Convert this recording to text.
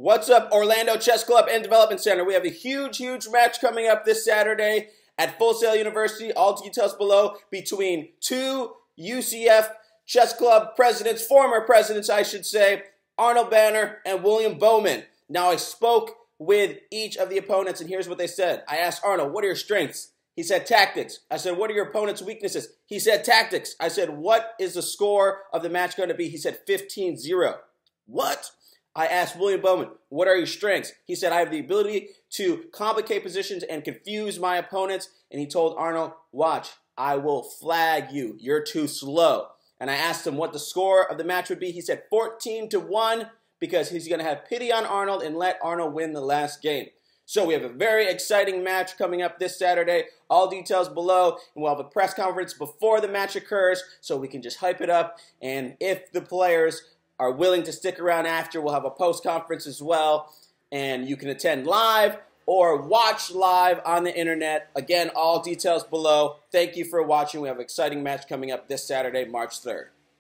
What's up, Orlando Chess Club and Development Center? We have a huge, huge match coming up this Saturday at Full Sail University. All details below between two UCF Chess Club presidents, former presidents, I should say, Arnold Banner and William Bowman. Now, I spoke with each of the opponents, and here's what they said. I asked Arnold, What are your strengths? He said tactics. I said, What are your opponent's weaknesses? He said tactics. I said, What is the score of the match going to be? He said 15 0. What? I asked William Bowman, what are your strengths? He said, I have the ability to complicate positions and confuse my opponents. And he told Arnold, watch, I will flag you. You're too slow. And I asked him what the score of the match would be. He said 14 to 1 because he's going to have pity on Arnold and let Arnold win the last game. So we have a very exciting match coming up this Saturday. All details below, and we'll have a press conference before the match occurs so we can just hype it up. And if the players are willing to stick around after, we'll have a post conference as well. And you can attend live or watch live on the internet. Again, all details below. Thank you for watching. We have an exciting match coming up this Saturday, March 3rd.